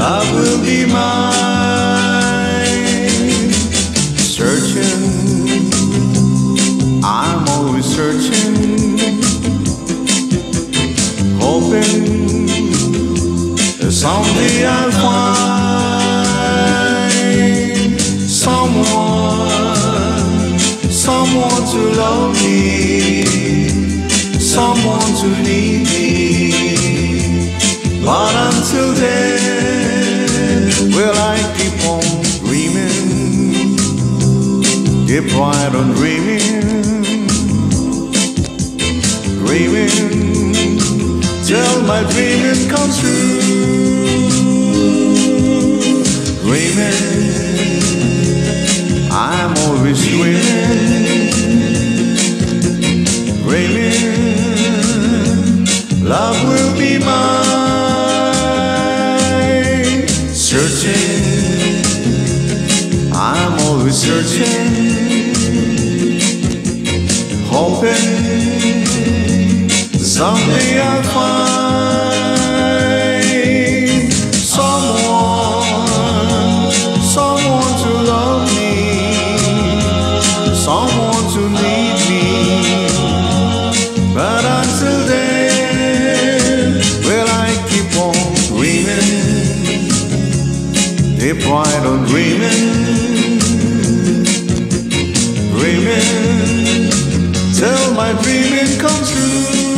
love will be mine. Searching, hoping someday I'll find someone, someone to love me, someone to need me. But until then, will I keep on dreaming? Keep right on dreaming, dreaming. Till my dreaming comes true. Dreaming, I'm always dreaming, dreaming, love will be mine. Searching, I'm always searching, hoping someday I'll find someone, someone to love me, someone to need me. But until then, will I keep on dreaming, keep right on dreaming, dreaming till my dreaming comes true.